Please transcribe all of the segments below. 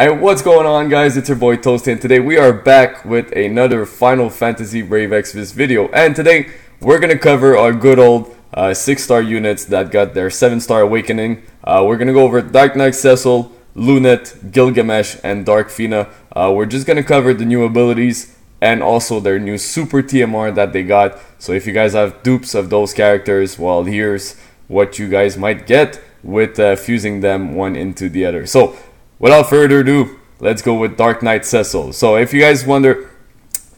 Hey, what's going on guys? It's your boy Toast and today we are back with another Final Fantasy Brave Exvius video and today we're gonna cover our good old uh, 6 star units that got their 7 star awakening. Uh, we're gonna go over Dark Knight Cecil, Luneth, Gilgamesh, and Dark Fina. Uh, we're just gonna cover the new abilities and also their new super TMR that they got. So if you guys have dupes of those characters, well here's what you guys might get with uh, fusing them one into the other. So without further ado, let's go with Dark Knight Cecil. So if you guys wonder,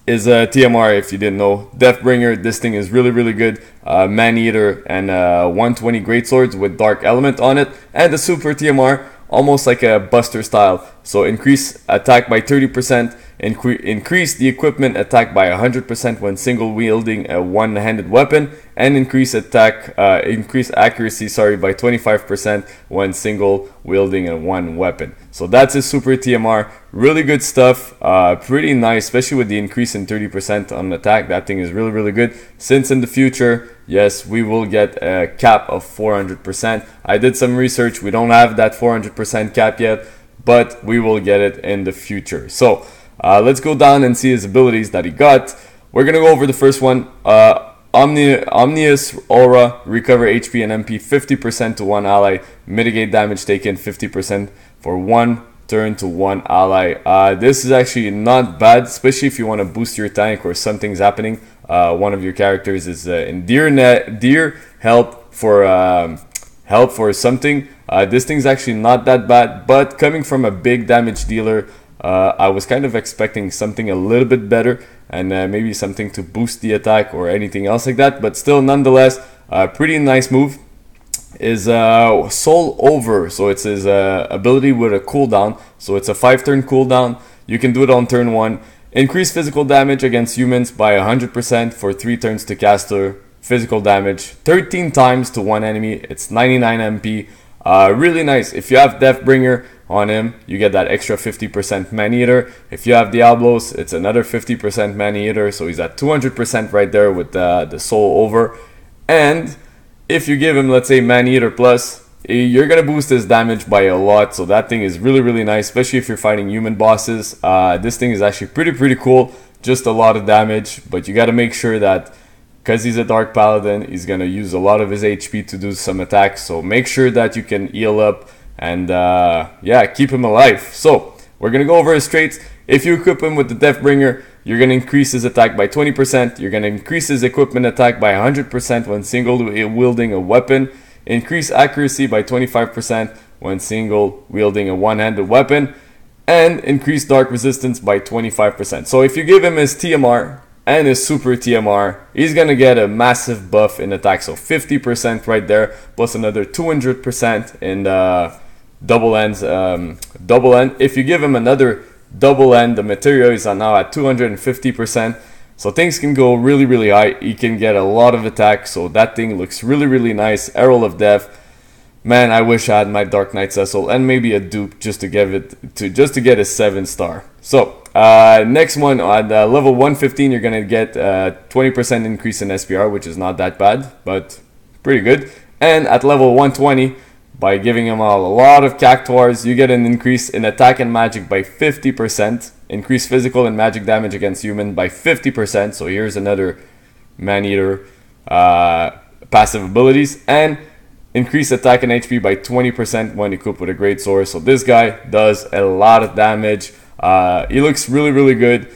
is a uh, TMR if you didn't know. Deathbringer, this thing is really really good. Uh, Man Eater and uh, 120 Great Swords with Dark Element on it. And the Super TMR, almost like a Buster style. So increase attack by 30%, incre increase the equipment attack by 100% when single wielding a one-handed weapon, and increase attack, uh, increase accuracy, sorry, by 25% when single wielding a one weapon. So that's a super TMR, really good stuff, uh, pretty nice, especially with the increase in 30% on attack. That thing is really, really good. Since in the future, yes, we will get a cap of 400%. I did some research. We don't have that 400% cap yet, but we will get it in the future. So uh, let's go down and see his abilities that he got. We're gonna go over the first one. Uh, Omni Omnius Aura, recover HP and MP 50% to one ally, mitigate damage taken 50% for one turn to one ally. Uh, this is actually not bad, especially if you want to boost your tank or something's happening. Uh, one of your characters is uh, in deer net, deer help for um, help for something. Uh, this thing's actually not that bad, but coming from a big damage dealer, uh, I was kind of expecting something a little bit better and uh, maybe something to boost the attack or anything else like that. But still, nonetheless, pretty nice move is uh, Soul Over. So it's his uh, ability with a cooldown. So it's a 5 turn cooldown. You can do it on turn 1. Increase physical damage against humans by 100% for 3 turns to caster. Physical damage 13 times to one enemy. It's 99 MP. Uh, really nice. If you have Deathbringer on him, you get that extra 50% Man Eater. If you have Diablos, it's another 50% Man Eater. So he's at 200% right there with the, the Soul Over. And if you give him, let's say, Man Eater Plus, eh, you're gonna boost his damage by a lot. So that thing is really, really nice, especially if you're fighting human bosses. Uh, this thing is actually pretty, pretty cool. Just a lot of damage, but you gotta make sure that because he's a Dark Paladin, he's gonna use a lot of his HP to do some attacks. So make sure that you can heal up and uh, yeah, keep him alive. So we're gonna go over his traits. If you equip him with the Deathbringer, you're going to increase his attack by 20%. You're going to increase his equipment attack by 100% when single wielding a weapon. Increase accuracy by 25% when single wielding a one-handed weapon. And increase dark resistance by 25%. So if you give him his TMR and his super TMR, he's going to get a massive buff in attack. So 50% right there, plus another 200% in the double ends. Um, double end. If you give him another double end. The material is now at 250%. So things can go really, really high. You can get a lot of attack. So that thing looks really, really nice. Herald of Death. Man, I wish I had my Dark Knight Cecil and maybe a dupe just to give it to just to get a seven star. So uh, next one at uh, level 115, you're gonna get 20% uh, increase in SPR, which is not that bad, but pretty good. And at level 120, by giving him a lot of cactuars, you get an increase in attack and magic by 50%, increase physical and magic damage against human by 50%. So here's another man eater uh, passive abilities, and increase attack and HP by 20% when equipped with a great sword. So this guy does a lot of damage. Uh, he looks really, really good.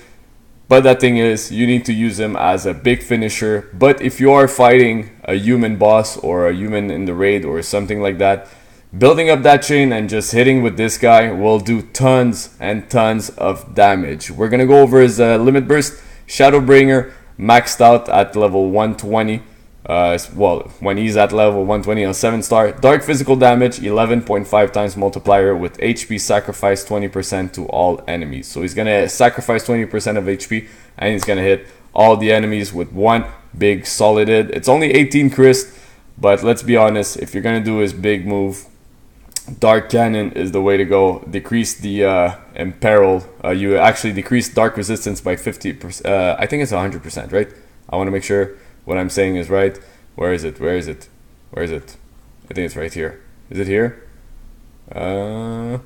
But that thing is, you need to use him as a big finisher. But if you are fighting a human boss or a human in the raid or something like that, building up that chain and just hitting with this guy will do tons and tons of damage. We're gonna go over his uh, limit burst. Shadowbringer maxed out at level 120 uh, well, when he's at level 120 on 7 star. Dark physical damage, 11.5 times multiplier with HP sacrifice 20% to all enemies. So he's gonna sacrifice 20% of HP and he's gonna hit all the enemies with one big solid hit. It's only 18 Christ, but let's be honest, if you're gonna do his big move, Dark Cannon is the way to go. Decrease the uh, imperil. Uh, you actually decrease dark resistance by 50%. Uh, I think it's 100%, right? I want to make sure what I'm saying is right. Where is it? Where is it? Where is it? I think it's right here. Is it here? Uh,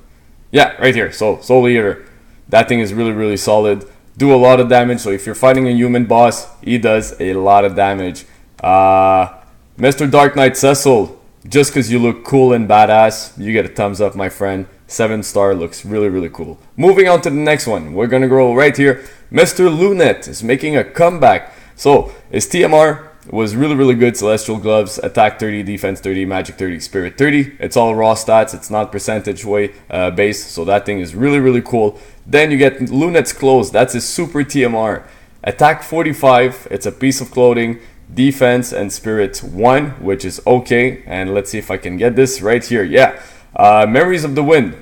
Yeah, right here. So Soul Eater. That thing is really, really solid. Do a lot of damage. So if you're fighting a human boss, he does a lot of damage. Uh, Mr. Dark Knight Cecil. Just because you look cool and badass, you get a thumbs up, my friend. Seven star looks really, really cool. Moving on to the next one. We're going to go right here. Mr. Luneth is making a comeback. So his TMR was really, really good. Celestial Gloves, attack 30, defense 30, magic 30, spirit 30. It's all raw stats. It's not percentage way uh, based. So that thing is really, really cool. Then you get Luneth's Clothes. That's his super TMR. Attack 45. It's a piece of clothing. Defense and spirit 1, which is okay. And let's see if I can get this right here. Yeah. Uh, Memories of the Wind.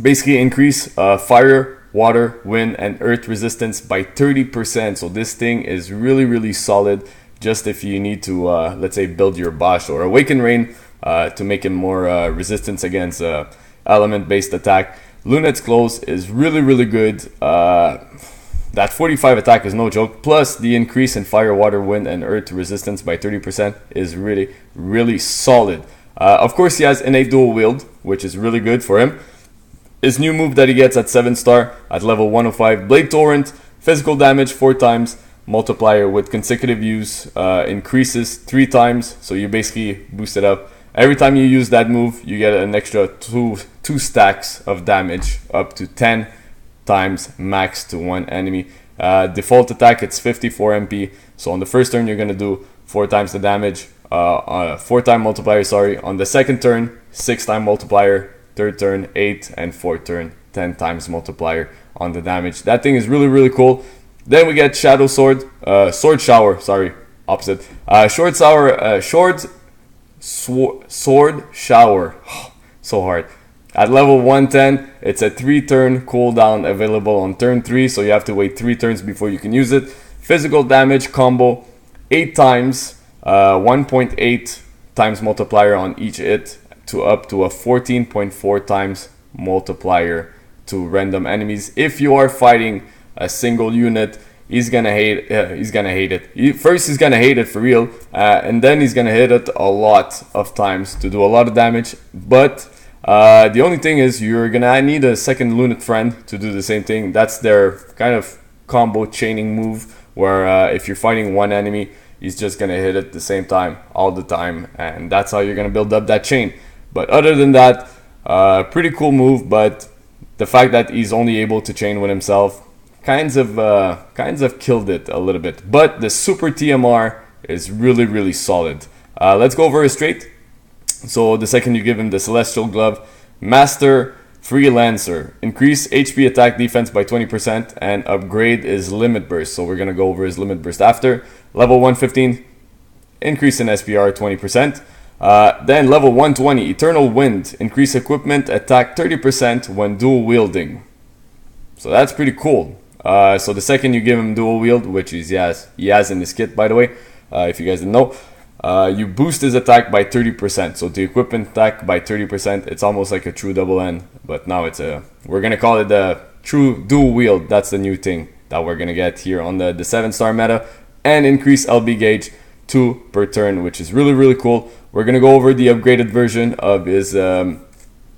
Basically increase uh, fire, water, wind, and earth resistance by 30%. So this thing is really, really solid just if you need to, uh, let's say, build your Basch or Awaken Rain uh, to make him more uh, resistance against uh, element-based attack. Luneth's Clothes is really, really good. Uh, that 45 attack is no joke. Plus, the increase in fire, water, wind, and earth resistance by 30% is really, really solid. Uh, of course, he has innate dual wield, which is really good for him. His new move that he gets at 7 star at level 105 Blade Torrent, physical damage 4 times, multiplier with consecutive use uh, increases three times. So you basically boost it up. Every time you use that move, you get an extra two two stacks of damage, up to 10 times max to one enemy. Uh, default attack, it's 54 MP. So on the first turn, you're gonna do four times the damage. Uh, uh, four time multiplier, sorry. On the second turn, six time multiplier. Third turn, eight, and fourth turn, 10 times multiplier on the damage. That thing is really, really cool. Then we get Shadow Sword, uh, Sword Shower, sorry, opposite. Uh, short Sour, uh, Short Sword Shower, so hard. At level 110, it's a 3 turn cooldown available on turn 3, so you have to wait 3 turns before you can use it. Physical damage combo 8 times, uh, 1.8 times multiplier on each hit to up to a 14.4 times multiplier to random enemies. If you are fighting a single unit, he's gonna hate. Uh, he's gonna hate it. He, first, he's gonna hate it for real, uh, and then he's gonna hit it a lot of times to do a lot of damage. But uh, the only thing is, you're gonna need a second Luneth friend to do the same thing. That's their kind of combo chaining move, where uh, if you're fighting one enemy, he's just gonna hit it the same time all the time, and that's how you're gonna build up that chain. But other than that, uh, pretty cool move. But the fact that he's only able to chain with himself kinds of uh, kinds of killed it a little bit. But the super TMR is really really solid. Uh, let's go over it straight. So the second you give him the Celestial Glove, Master Freelancer, increase HP attack defense by 20% and upgrade his limit burst. So we're gonna go over his limit burst after. Level 115, increase in SPR 20%. Uh, then level 120, Eternal Wind, increase equipment attack 30% when dual wielding. So that's pretty cool. Uh, so the second you give him dual wield, which is yes, he has in his kit by the way, uh, if you guys didn't know, uh, you boost his attack by 30%. So the equipment attack by 30%, it's almost like a true double N, but now it's a, we're gonna call it the true dual wield. That's the new thing that we're gonna get here on the, the 7 star meta and increase LB gauge 2 per turn, which is really, really cool. We're gonna go over the upgraded version of his, um,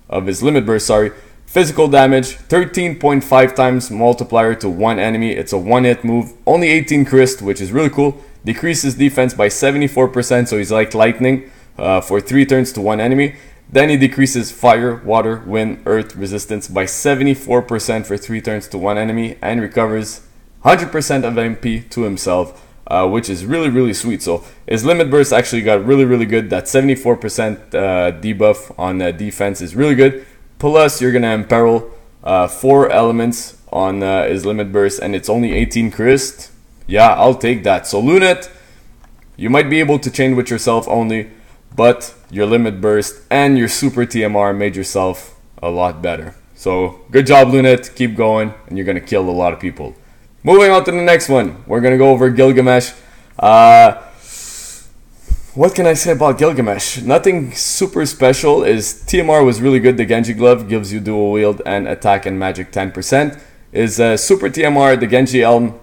of his limit burst, sorry, Physical damage, 13.5 times multiplier to one enemy. It's a one hit move. Only 18 crist, which is really cool. Decreases defense by 74%, so he's like lightning uh, for three turns to one enemy. Then he decreases fire, water, wind, earth resistance by 74% for three turns to one enemy and recovers 100% of MP to himself, uh, which is really, really sweet. So his limit burst actually got really, really good. That 74% uh, debuff on uh, defense is really good. Plus, you're gonna imperil uh, four elements on uh, his limit burst, and it's only 18 crist. Yeah, I'll take that. So Luneth, you might be able to chain with yourself only, but your limit burst and your super TMR made yourself a lot better. So good job, Luneth. Keep going, and you're gonna kill a lot of people. Moving on to the next one, we're gonna go over Gilgamesh. Uh, what can I say about Gilgamesh? Nothing super special. His TMR was really good. The Genji glove gives you dual wield and attack and magic 10%. Is uh, super TMR, the Genji Helm,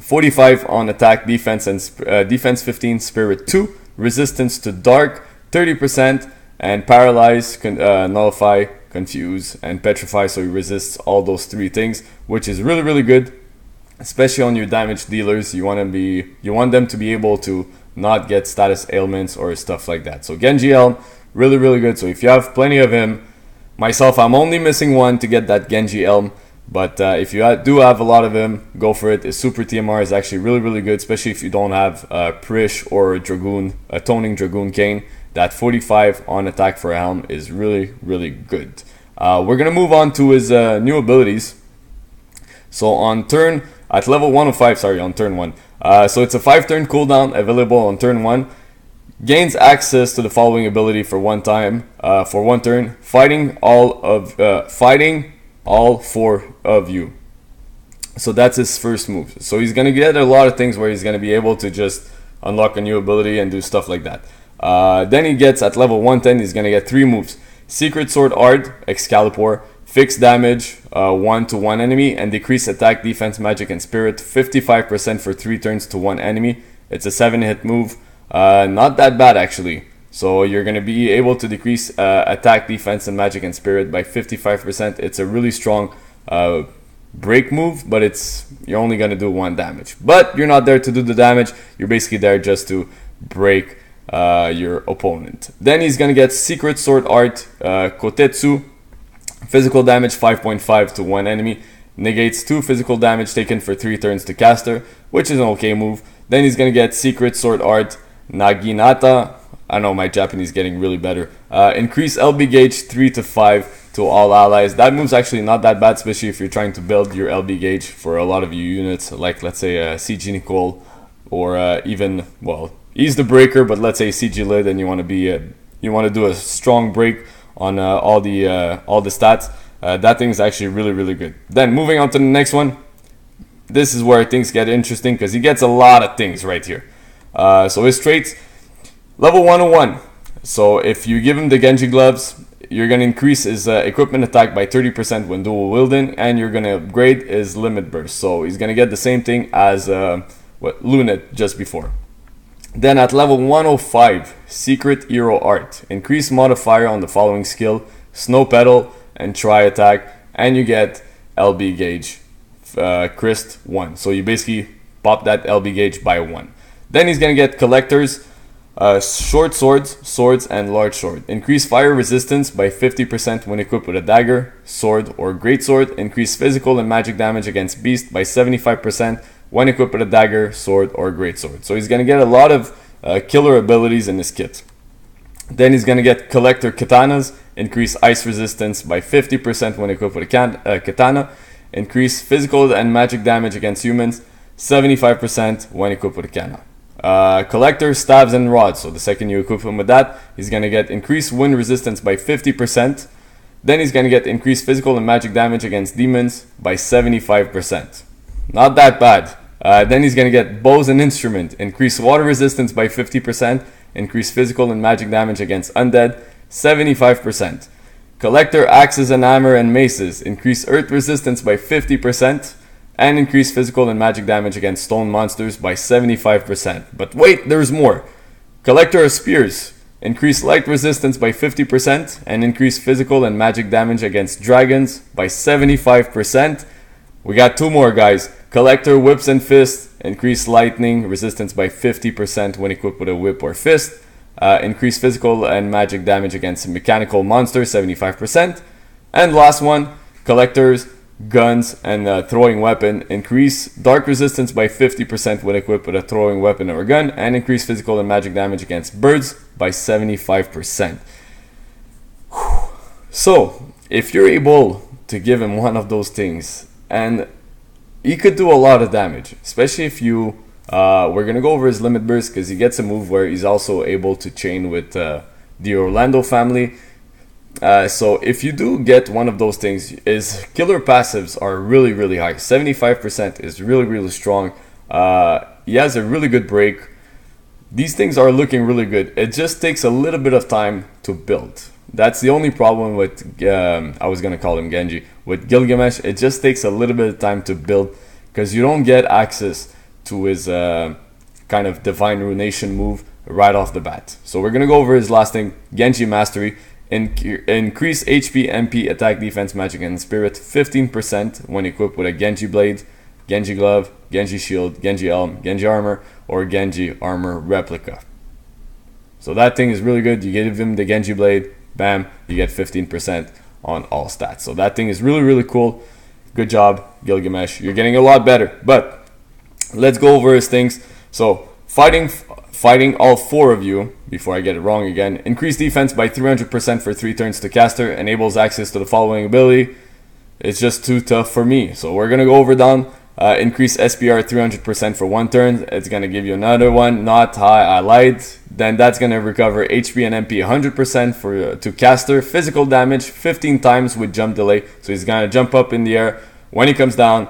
45 on attack, defense and uh, defense 15, spirit 2, resistance to dark 30%, and paralyze, con uh, nullify, confuse, and petrify, so he resists all those three things, which is really really good, especially on your damage dealers. You want to be you want them to be able to not get status ailments or stuff like that. So Genji Helm, really really good. So if you have plenty of him, myself I'm only missing one to get that Genji Helm. But uh, if you do have a lot of him, go for it. His super TMR is actually really, really good, especially if you don't have uh, Prishe or Dragoon, a Toning Dragoon Cane. That 45 on attack for a helm is really, really good. Uh, we're going to move on to his uh, new abilities. So on turn, at level 105, sorry, on turn 1. Uh, so it's a 5 turn cooldown available on turn 1 gains access to the following ability for one time uh, for one turn fighting all of uh, fighting all four of you. So that's his first move. So he's gonna get a lot of things where he's gonna be able to just unlock a new ability and do stuff like that. Uh, then he gets at level 110, he's gonna get three moves: Secret Sword Art, Excalibur, fixed damage uh, one to one enemy, and decrease attack, defense, magic, and spirit 55% for three turns to one enemy. It's a seven hit move. Uh, not that bad actually. So you're going to be able to decrease uh, attack, defense, and magic and spirit by 55%. It's a really strong uh, break move, but it's you're only going to do one damage. But you're not there to do the damage. You're basically there just to break uh, your opponent. Then he's going to get Secret Sword Art uh, Kotetsu. Physical damage 5.5 to one enemy. Negates 2 physical damage taken for 3 turns to caster, which is an okay move. Then he's to get Secret Sword Art Naginata I know my Japanese getting really better. Uh, increase LB gauge 3 to 5 to all allies. That move's actually not that bad, especially if you're trying to build your LB gauge for a lot of your units, like let's say uh, CG Nicole, or uh, even, well, he's the breaker, but let's say CG Lid and you want to be, a, you want to do a strong break on uh, all the uh, all the stats. Uh, that thing's actually really, really good. Then moving on to the next one. This is where things get interesting because he gets a lot of things right here. Uh, so his traits, Level 101. So if you give him the Genji gloves, you're going to increase his uh, equipment attack by 30% when dual wielding, and you're going to upgrade his limit burst. So he's going to get the same thing as uh, what Luneth just before. Then at level 105, Secret Hero Art. Increase modifier on the following skill, Snow Petal and Tri Attack, and you get LB Gauge, uh, Christ 1. So you basically pop that LB Gauge by 1. Then he's going to get Collectors, uh, short swords, swords, and large sword. Increase fire resistance by 50% when equipped with a dagger, sword, or great sword. Increase physical and magic damage against beast by 75% when equipped with a dagger, sword, or great sword. So he's going to get a lot of uh, killer abilities in this kit. Then he's going to get collector katanas, increase ice resistance by 50% when equipped with a can- uh, katana, increase physical and magic damage against humans 75% when equipped with a katana. Uh, collector, staves, and rods. So the second you equip him with that, he's going to get increased wind resistance by 50%. Then he's going to get increased physical and magic damage against demons by 75%. Not that bad. Uh, then he's going to get bows and instrument, increase water resistance by 50%, increase physical and magic damage against undead 75%. Collector axes and hammer and maces, increase earth resistance by 50% and increase physical and magic damage against stone monsters by 75%. But wait, there's more. Collector of Spears. Increase light resistance by 50% and increase physical and magic damage against dragons by 75%. We got two more guys. Collector Whips and Fists. Increase lightning resistance by 50% when equipped with a whip or fist. Uh, increase physical and magic damage against mechanical monsters 75%. And last one, Collectors guns, and uh, throwing weapon. Increase dark resistance by 50% when equipped with a throwing weapon or gun, and increase physical and magic damage against birds by 75%. So, if you're able to give him one of those things, and he could do a lot of damage, especially if you. Uh, we're gonna go over his limit burst because he gets a move where he's also able to chain with uh, the Orlandeau family uh, so if you do get one of those things, is killer passives are really really high. 75% is really really strong. Uh, he has a really good break. These things are looking really good. It just takes a little bit of time to build. That's the only problem with um, I was gonna call him Genji with Gilgamesh. It just takes a little bit of time to build because you don't get access to his uh, kind of divine ruination move right off the bat. So we're gonna go over his last thing, Genji Mastery. increase HP, MP, attack, defense, magic, and spirit 15% when equipped with a Genji blade, Genji glove, Genji shield, Genji helm, Genji armor, or Genji armor replica. So that thing is really good. You give him the Genji blade, bam, you get 15% on all stats. So that thing is really, really cool. Good job, Gilgamesh. You're getting a lot better. But let's go over his things. So fighting fighting all four of you, before I get it wrong again, increase defense by 300% for 3 turns to caster, enables access to the following ability. It's just too tough for me. So we're going to go over down, uh, increase SPR 300% for 1 turn. It's going to give you another one, not high, I lied. Then that's going to recover HP and MP 100% for uh, to caster, physical damage 15 times with jump delay. So he's going to jump up in the air. When he comes down,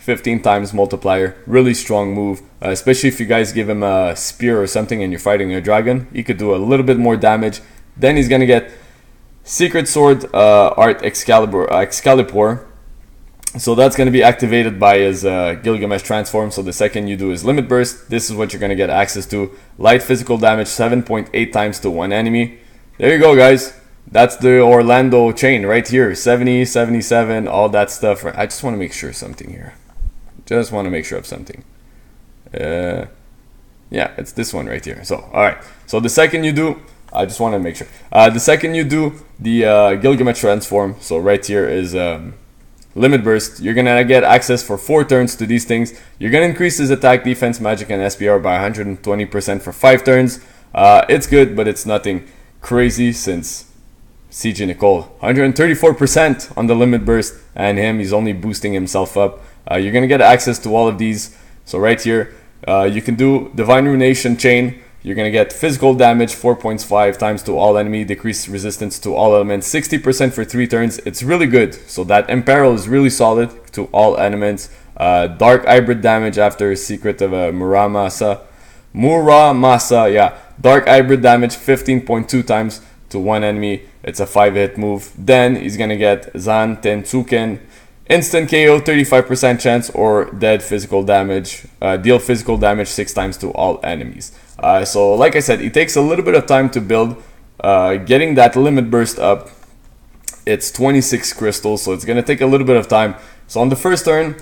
15 times multiplier. Really strong move, uh, especially if you guys give him a spear or something and you're fighting a dragon. He could do a little bit more damage. Then he's gonna get Secret Sword uh, Art Excalibur, uh, Excalibur. So that's going to be activated by his uh, Gilgamesh transform. So the second you do his limit burst, this is what you're going to get access to. Light physical damage 7.8 times to one enemy. There you go, guys. That's the Orlandeau chain right here. 70, 77, all that stuff. I just want to make sure something here. Just want to make sure of something. Uh, yeah, it's this one right here. So, all right. So the second you do, I just want to make sure. Uh, the second you do the uh, Gilgamesh transform, so right here is um, limit burst. You're gonna get access for four turns to these things. You're gonna increase his attack, defense, magic, and SPR by 120% for five turns. Uh, it's good, but it's nothing crazy since CG Nicole, 134% on the limit burst, and him, he's only boosting himself up. Uh, you're gonna get access to all of these. So right here, uh, you can do Divine Ruination Chain. You're gonna get physical damage 4.5 times to all enemy, decreased resistance to all elements, 60% for three turns. It's really good. So that Imperil is really solid to all elements. Uh, dark hybrid damage after Secret of uh, Muramasa. Muramasa, yeah. Dark hybrid damage 15.2 times to one enemy. It's a 5 hit move. Then he's gonna get Zantetsuken. Instant KO, 35% chance, or dead physical damage. Uh, deal physical damage 6 times to all enemies. Uh, so, like I said, it takes a little bit of time to build. Uh, getting that limit burst up, it's 26 crystals, so it's gonna take a little bit of time. So, on the first turn,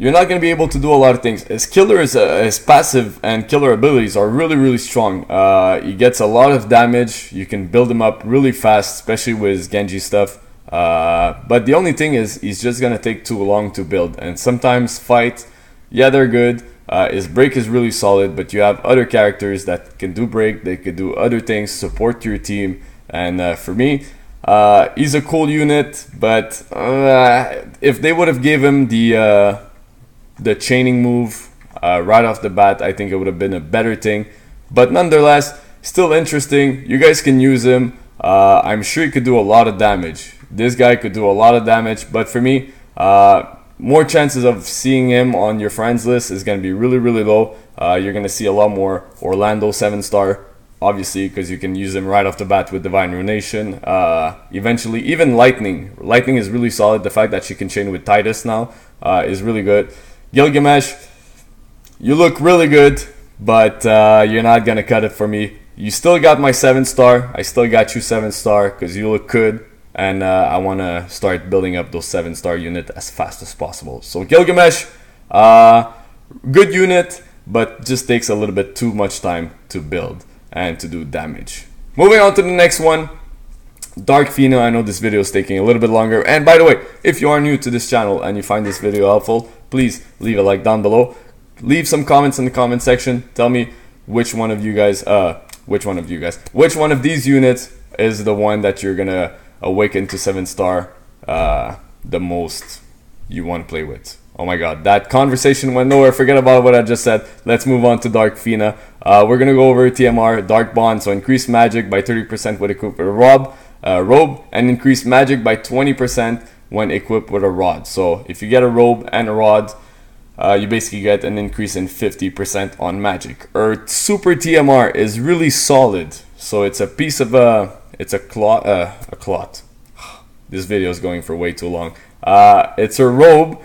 you're not going to be able to do a lot of things. His killer is uh, his passive and killer abilities are really really strong. Uh, he gets a lot of damage. You can build him up really fast, especially with Genji stuff. Uh, but the only thing is, he's just gonna take too long to build. And sometimes fight, yeah, they're good. Uh, his break is really solid, but you have other characters that can do break. They could do other things, support your team. And uh, for me, uh, he's a cool unit. But if they would have gave him the the chaining move uh, right off the bat, I think it would have been a better thing. But nonetheless, still interesting. You guys can use him. Uh, I'm sure he could do a lot of damage. This guy could do a lot of damage, but for me, uh, more chances of seeing him on your friends list is going to be really, really low. Uh, you're going to see a lot more Orlandeau 7 star, obviously, because you can use him right off the bat with Divine Ruination. Uh, eventually, even Lightning. Lightning is really solid. The fact that she can chain with Tidus now uh, is really good. Gilgamesh, you look really good, but uh, you're not gonna cut it for me. You still got my seven star. I still got you seven star because you look good, and uh, I want to start building up those seven star unit as fast as possible. So Gilgamesh, uh, good unit, but just takes a little bit too much time to build and to do damage. Moving on to the next one. Dark Fina, I know this video is taking a little bit longer. And by the way, if you are new to this channel and you find this video helpful, please leave a like down below. Leave some comments in the comment section. Tell me which one of you guys, uh, which one of you guys, which one of these units is the one that you're gonna awaken to seven star uh, the most you want to play with. Oh my god, that conversation went nowhere. Forget about what I just said. Let's move on to Dark Fina. Uh, we're gonna go over TMR, Dark Bond, so increase magic by 30% with equipped with a rob, uh, robe, and increase magic by 20% when equipped with a rod. So if you get a robe and a rod, uh, you basically get an increase in 50% on magic. Earth Super TMR is really solid. So it's a piece of a, it's a clot, uh, a cloth. This video is going for way too long. Uh, it's a robe,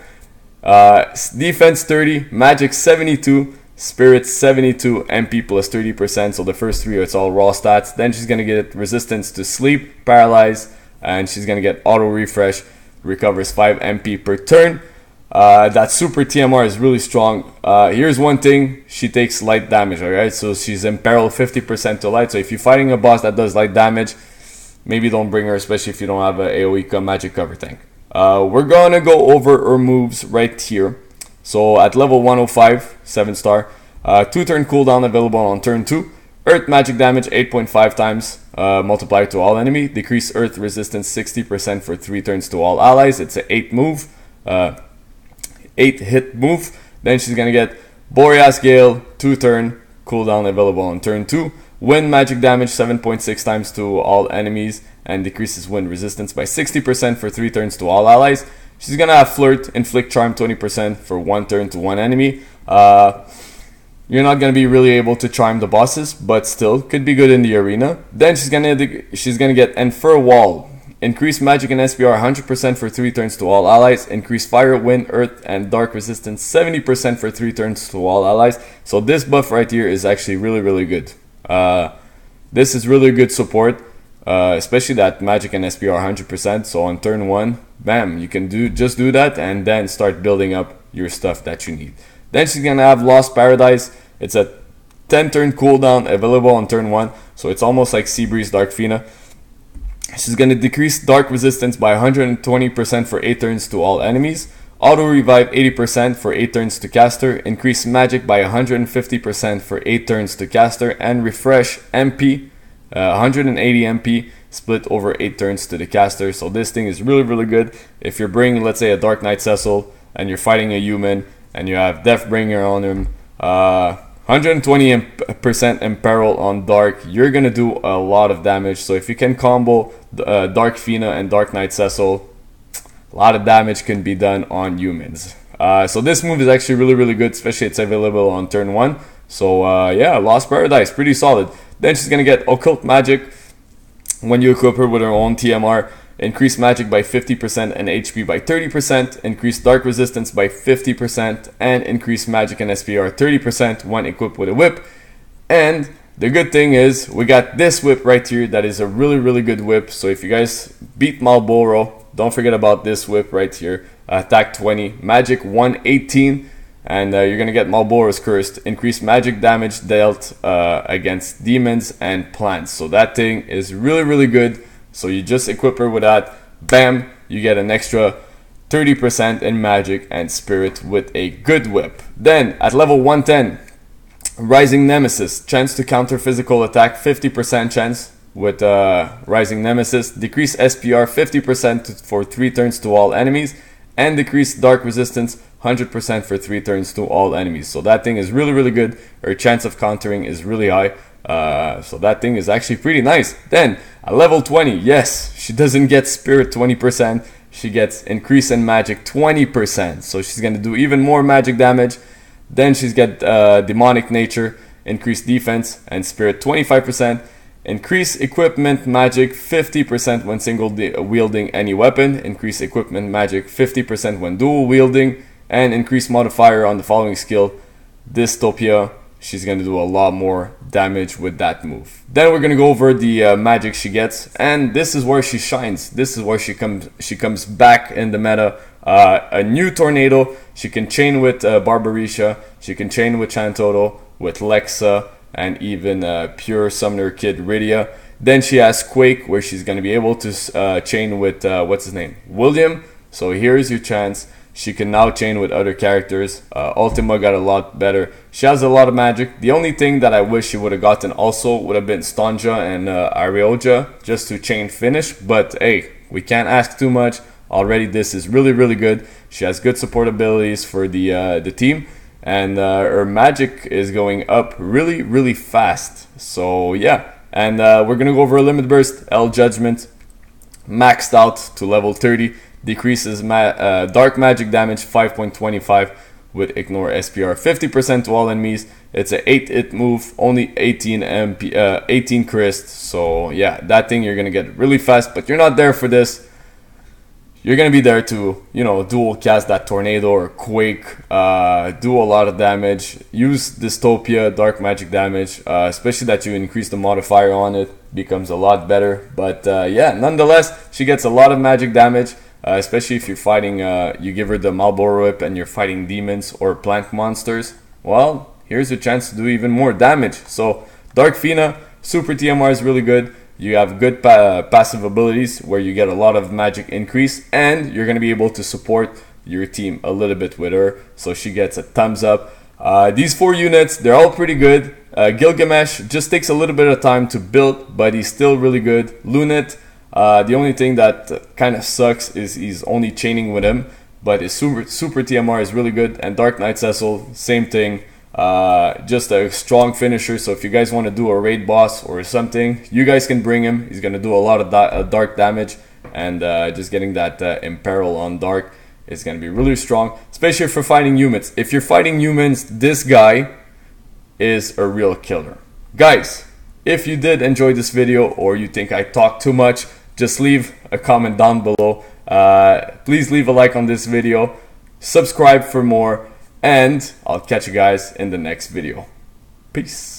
uh, defense 30, magic 72, Spirit 72 MP plus 30%. So the first three, it's all raw stats. Then she's gonna get resistance to sleep, paralyze, and she's gonna get auto refresh. Recovers 5 MP per turn. Uh, that super TMR is really strong. Uh, here's one thing: she takes light damage. Alright, so she's in peril 50% to light. So if you're fighting a boss that does light damage, maybe don't bring her, especially if you don't have an AOE magic cover tank. Uh, we're gonna go over her moves right here. So at level 105, 7 star, uh, 2 turn cooldown available on turn 2. Earth magic damage 8.5 times uh, multiplied to all enemy. Decrease earth resistance 60% for 3 turns to all allies. It's an 8 move, 8 hit move. Then she's gonna get Boreas Gale, 2 turn, cooldown available on turn 2. Wind magic damage 7.6 times to all enemies and decreases wind resistance by 60% for 3 turns to all allies. She's gonna have Flirt, Inflict Charm 20% for 1 turn to 1 enemy. Uh, you're not gonna be really able to charm the bosses, but still could be good in the arena. Then she's gonna she's gonna get Infer Wall, increase magic and SPR 100% for 3 turns to all allies, increase fire, wind, earth, and dark resistance 70% for 3 turns to all allies. So this buff right here is actually really really good. Uh, this is really good support, uh, especially that magic and SPR 100%. So on turn one, bam, you can do just do that and then start building up your stuff that you need. Then she's gonna have Lost Paradise. It's a 10 turn cooldown available on turn one, so it's almost like Seabreeze Dark Fina. She's gonna decrease dark resistance by 120% for 8 turns to all enemies. Auto revive 80% for 8 turns to caster, increase magic by 150% for 8 turns to caster, and refresh MP, uh, 180 MP split over 8 turns to the caster. So this thing is really, really good. If you're bringing, let's say, a Dark Knight Cecil and you're fighting a human and you have Deathbringer on him, uh, 120% Imperil on Dark, you're gonna do a lot of damage. So if you can combo uh, Dark Fina and Dark Knight Cecil, a lot of damage can be done on humans. Uh, so this move is actually really, really good, especially it's available on turn one. So uh, yeah, Lost Paradise, pretty solid. Then she's gonna get Occult Magic when you equip her with her own TMR. Increase magic by 50% and HP by 30%, increase dark resistance by 50%, and increase magic and SPR 30% when equipped with a whip. And the good thing is, we got this whip right here that is a really, really good whip. So if you guys beat Malboro, don't forget about this whip right here. Attack 20, magic 118, and uh, you're gonna get Malboro's Cursed. Increased magic damage dealt uh, against demons and plants. So that thing is really, really good. So you just equip her with that, bam, you get an extra 30% in magic and spirit with a good whip. Then at level 110, Rising Nemesis, chance to counter physical attack, 50% chance with uh, Rising Nemesis, decrease SPR 50% for 3 turns to all enemies, and decrease dark resistance 100% for 3 turns to all enemies. So that thing is really, really good. Her chance of countering is really high. Uh, so that thing is actually pretty nice. Then, at level 20, yes, she doesn't get Spirit 20%. She gets Increase in Magic 20%. So she's going to do even more magic damage. Then she's got uh, Demonic Nature, Increased Defense, and Spirit 25%. Increase equipment magic 50% when single wielding any weapon. Increase equipment magic 50% when dual wielding. And increase modifier on the following skill Dystopia. She's going to do a lot more damage with that move. Then we're going to go over the uh, magic she gets. And this is where she shines. This is where she comes, she comes back in the meta. Uh, a new tornado. She can chain with uh, Barbariccia. She can chain with Chantoro, with Lexa and even uh, Pure Summoner Kid Rydia. Then she has Quake, where she's going to be able to uh, chain with, uh, what's his name? William. So here's your chance. She can now chain with other characters. Uh, Ultima got a lot better. She has a lot of magic. The only thing that I wish she would have gotten also would have been Stonja and uh, Aeroja just to chain finish. But hey, we can't ask too much. Already this is really, really good. She has good support abilities for the, uh, the team and uh, her magic is going up really really fast so yeah and uh, we're gonna go over a limit burst L judgment maxed out to level 30 decreases ma uh, dark magic damage 5.25 with ignore SPR 50% to all enemies it's an 8 hit move only 18 MP uh, 18 crist so yeah that thing you're gonna get really fast but you're not there for this you're gonna be there to you know dual cast that tornado or quake, uh, do a lot of damage. Use dystopia dark magic damage, uh, especially that you increase the modifier on it becomes a lot better. But uh, yeah, nonetheless, she gets a lot of magic damage. Uh, especially if you're fighting, uh, you give her the Malboro Whip and you're fighting demons or plant monsters. Well, here's a chance to do even more damage. So, Dark Fina, Super TMR is really good. You have good pa passive abilities where you get a lot of magic increase, and you're going to be able to support your team a little bit with her. So she gets a thumbs up. Uh, these four units, they're all pretty good. Uh, Gilgamesh just takes a little bit of time to build, but he's still really good. Luneth, uh, the only thing that kind of sucks is he's only chaining with him, but his super, super TMR is really good. And Dark Knight Cecil, same thing. Uh, just a strong finisher. So if you guys want to do a raid boss or something, you guys can bring him. He's gonna do a lot of da uh, dark damage, and uh, just getting that uh, imperil on dark is gonna be really strong, especially for fighting humans. If you're fighting humans, this guy is a real killer. Guys, if you did enjoy this video or you think I talked too much, just leave a comment down below. Uh, please leave a like on this video, subscribe for more and I'll catch you guys in the next video. Peace.